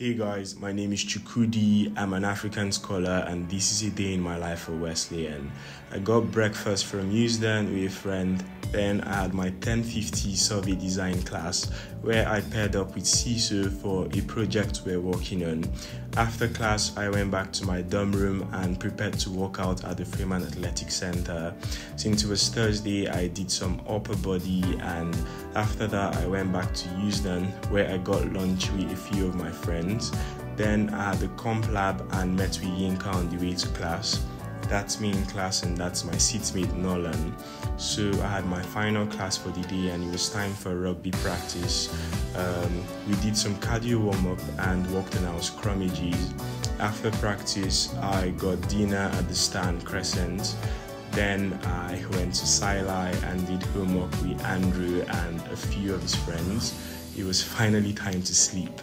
Hey guys, my name is Chukwudi. I'm an African scholar, and this is a day in my life at Wesleyan. I got breakfast from Usdan with a friend. Then I had my 1050 survey design class where I paired up with CISO for a project we're working on. After class, I went back to my dorm room and prepared to work out at the Freeman Athletic Center. Since it was Thursday, I did some upper body, and after that, I went back to Usdan where I got lunch with a few of my friends. Then I had the comp lab and met with Yinka on the way to class that's me in class and that's my seatmate Nolan. So I had my final class for the day and it was time for rugby practice. Um, we did some cardio warm up and walked on our scrummages. After practice, I got dinner at the Star and Crescent. Then I went to SciLi and did homework with Andrew and a few of his friends. It was finally time to sleep.